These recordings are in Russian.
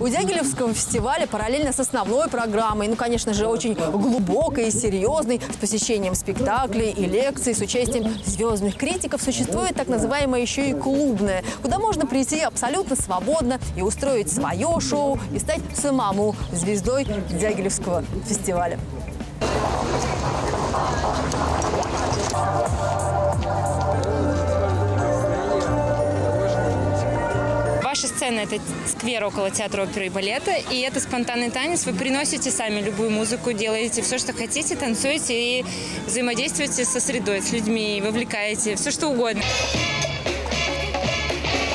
У Дягилевского фестиваля параллельно с основной программой, ну, конечно же, очень глубокой и серьезной, с посещением спектаклей и лекций, с участием звездных критиков, существует так называемое еще и клубное, куда можно прийти абсолютно свободно и устроить свое шоу и стать самому звездой Дягилевского фестиваля. Сцена – это сквер около театра оперы и балета, и это спонтанный танец. Вы приносите сами любую музыку, делаете все, что хотите, танцуете и взаимодействуете со средой, с людьми, вовлекаете, все что угодно.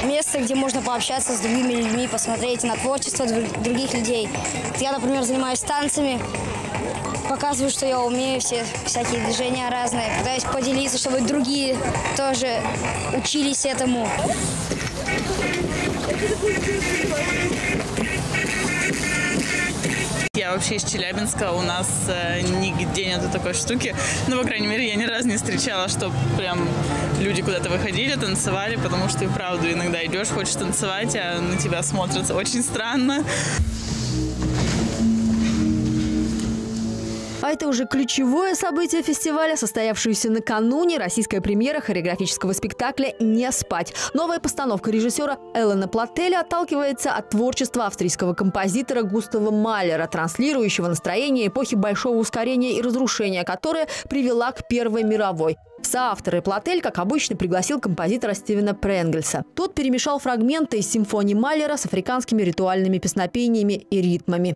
Место, где можно пообщаться с другими людьми, посмотреть на творчество друг- других людей. Я, например, занимаюсь танцами, показываю, что я умею, все всякие движения разные, пытаюсь поделиться, чтобы другие тоже учились этому. Я вообще из Челябинска, у нас э, нигде нету такой штуки. Ну, по крайней мере, я ни разу не встречала, что прям люди куда-то выходили, танцевали, потому что и правду иногда идешь, хочешь танцевать, а на тебя смотрят очень странно. А это уже ключевое событие фестиваля, состоявшееся накануне российская премьера хореографического спектакля «Не спать». Новая постановка режиссера Эллена Плателя отталкивается от творчества австрийского композитора Густава Малера, транслирующего настроение эпохи большого ускорения и разрушения, которая привела к Первой мировой. В соавторы Платель, как обычно, пригласил композитора Стивена Пренгельса. Тот перемешал фрагменты из симфонии Малера с африканскими ритуальными песнопениями и ритмами.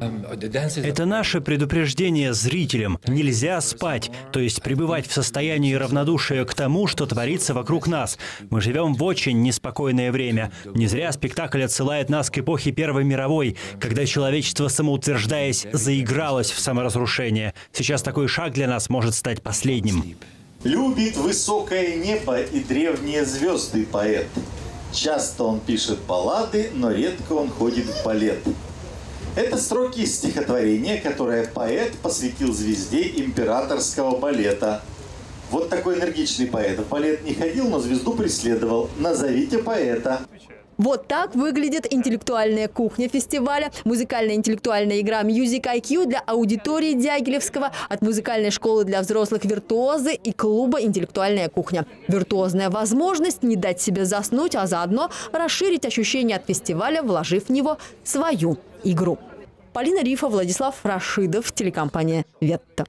Это наше предупреждение зрителям. Нельзя спать, то есть пребывать в состоянии равнодушия к тому, что творится вокруг нас. Мы живем в очень неспокойное время. Не зря спектакль отсылает нас к эпохе Первой мировой, когда человечество, самоутверждаясь, заигралось в саморазрушение. Сейчас такой шаг для нас может стать последним. Любит высокое небо и древние звезды поэт. Часто он пишет баллады, но редко он ходит в балет. Это строки из стихотворения, которое поэт посвятил звезде императорского балета. Вот такой энергичный поэт. В балет не ходил, но звезду преследовал. Назовите поэта. Вот так выглядит интеллектуальная кухня фестиваля. Музыкальная интеллектуальная игра Music IQ для аудитории Дягилевского, от музыкальной школы для взрослых виртуозы и клуба «Интеллектуальная кухня». Виртуозная возможность не дать себе заснуть, а заодно расширить ощущения от фестиваля, вложив в него свою игру. Полина Рифа, Владислав Рашидов, телекомпания «Ветта».